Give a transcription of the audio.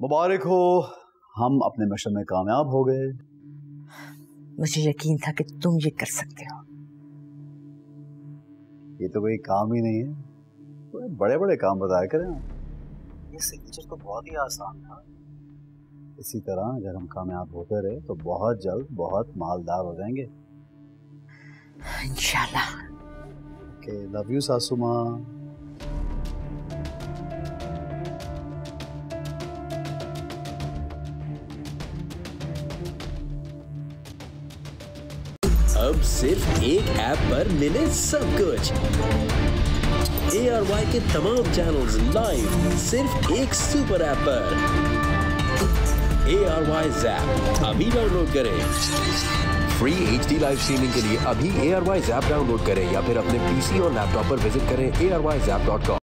मुबारक हो। हम अपने मिशन में कामयाब हो गए। मुझे यकीन था कि तुम ये कर सकते हो। ये तो कोई काम ही नहीं है। बड़े बड़े काम बताया करें ये सिग्नेचर तो बहुत ही आसान था। इसी तरह अगर हम कामयाब होते रहे तो बहुत जल्द बहुत मालदार हो जाएँगे। इंशाल्लाह। के लव यू सासू माँ अब सिर्फ़ एक ऐप पर मिले सब कुछ। ए आर वाई के तमाम चैनल्स लाइव सिर्फ़ एक सुपर ऐप पर। ए आर वाई जैप अभी डाउनलोड करें। Free H D live streaming के लिए अभी A R Y app download करें या फिर अपने पीसी और लैपटॉप पर विज़िट करें A R Y dot com